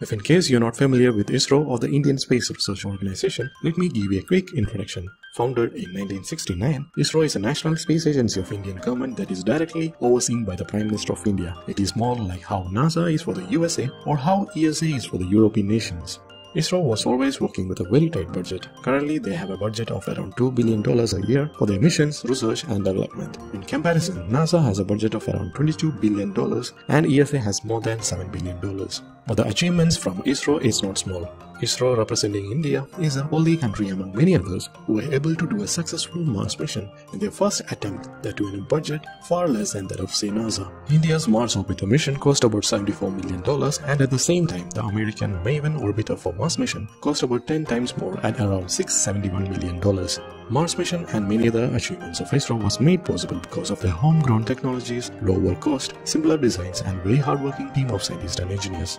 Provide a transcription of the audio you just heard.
If in case you're not familiar with ISRO or the Indian Space Research Organization, let me give you a quick introduction. Founded in 1969, ISRO is a national space agency of Indian government that is directly overseen by the Prime Minister of India. It is more like how NASA is for the USA or how ESA is for the European nations. ISRO was always working with a very tight budget. Currently, they have a budget of around $2 billion a year for their missions, research, and development. In comparison, NASA has a budget of around $22 billion and ESA has more than $7 billion. But the achievements from ISRO is not small. ISRO representing India is the only country among many others who were able to do a successful Mars mission in their first attempt that too in a budget far less than that of say NASA. India's Mars orbiter mission cost about $74 million and at the same time the American Maven orbiter for Mars mission cost about 10 times more at around $671 million. Mars mission and many other achievements of ISRO was made possible because of their homegrown technologies, lower cost, simpler designs and very hardworking team of scientists and engineers.